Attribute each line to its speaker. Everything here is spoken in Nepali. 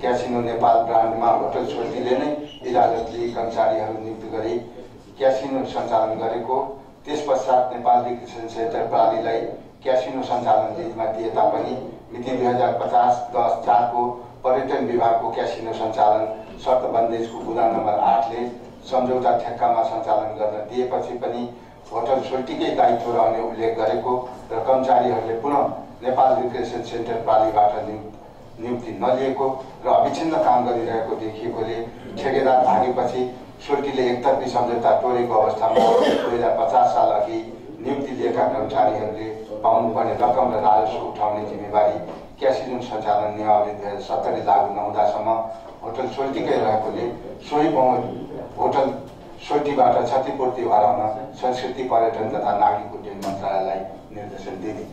Speaker 1: क्यासिनो नेपाल ब्रान्डमा होटल छोल्टीले नै इजाजत लिई कर्मचारीहरू नियुक्त गरी क्यासिनो सञ्चालन गरेको त्यस पश्चात नेपाल रिक्रिएसन सेन्टर प्रणालीलाई क्यासिनो सञ्चालन लिजमा दिए तापनि मिति दुई हजार पचास दस चारको पर्यटन विभागको क्यासिनो सञ्चालन शर्त बन्देजको बुदा नम्बर आठले सम्झौता ठेक्कामा सञ्चालन गर्न दिएपछि पनि होटल सोल्टीकै दायित्व रहने उल्लेख गरेको र कर्मचारीहरूले पुनः नेपाल रिक्रिएसन सेन्टर प्रणालीबाट नियुक्ति नलिएको र अविच्छिन्न काम गरिरहेको देखिएकोले ठेकेदार भागेपछि सोल्टीले एकतर्फी सम्झौता तोडेको अवस्थामा दुई हजार पचास साल अघि नियुक्ति लिएका कर्मचारीहरूले पाउनुपर्ने रकम र राजस्व उठाउने जिम्मेवारी क्यासिनो सञ्चालन नियमावली दुई हजार सत्तरी लागू नहुँदासम्म होटल सोल्टीकै रहेकोले सोही होटल सोल्टीबाट क्षतिपूर्ति गराउन संस्कृति पर्यटन तथा नागरिक उड्डयन मन्त्रालयलाई निर्देशन दिने।